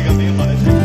amiga minha parece.